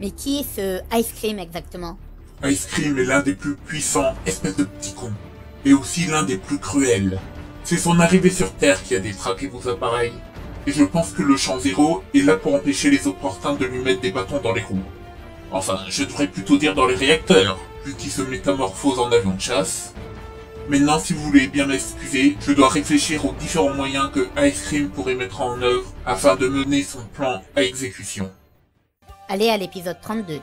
Mais qui est ce Ice Cream exactement Ice Cream est l'un des plus puissants, espèce de petit con. Et aussi l'un des plus cruels. C'est son arrivée sur Terre qui a détraqué vos appareils. Et je pense que le champ zéro est là pour empêcher les opportuns de lui mettre des bâtons dans les roues. Enfin, je devrais plutôt dire dans les réacteurs, vu qu'il se métamorphose en avion de chasse. Maintenant, si vous voulez bien m'excuser, je dois réfléchir aux différents moyens que Ice Cream pourrait mettre en œuvre afin de mener son plan à exécution. Allez à l'épisode 32.